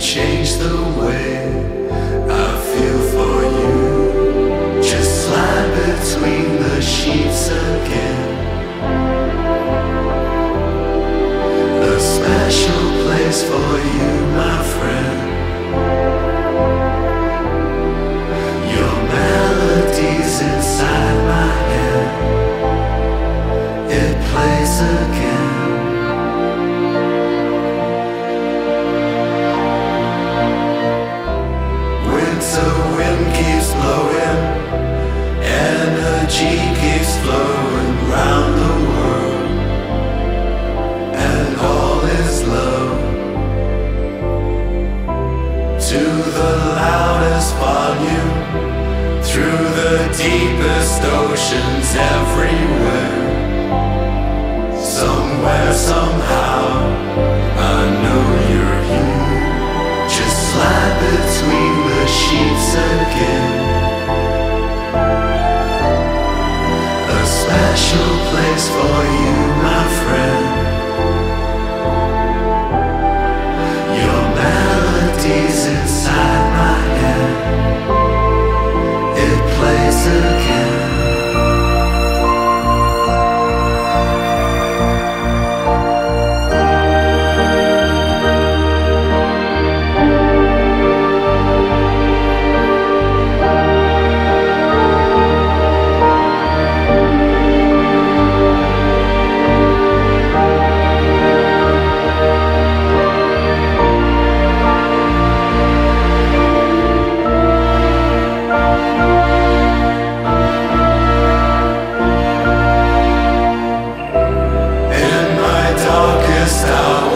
change the way I feel for you. Just slide between the sheets. Through the deepest oceans everywhere. Somewhere, somehow I know you're here. Just slide between the sheets again. A special place for you. thou